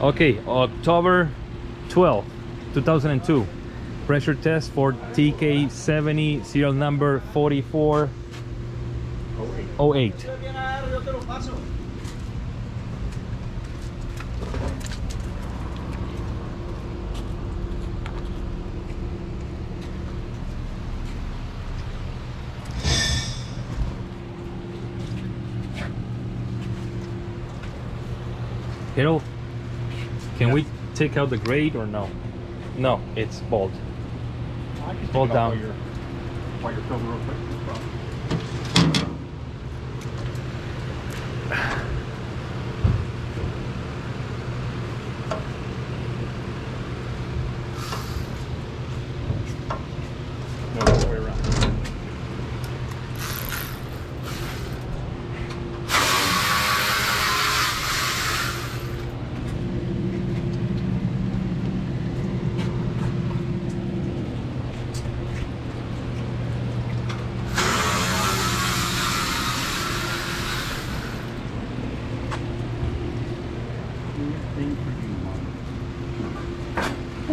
Okay, October 12, 2002. Pressure test for TK70, serial number 4408. Harold, can we take out the grate or no? No, it's bolt. I can Hold take it off down. While you're, while you're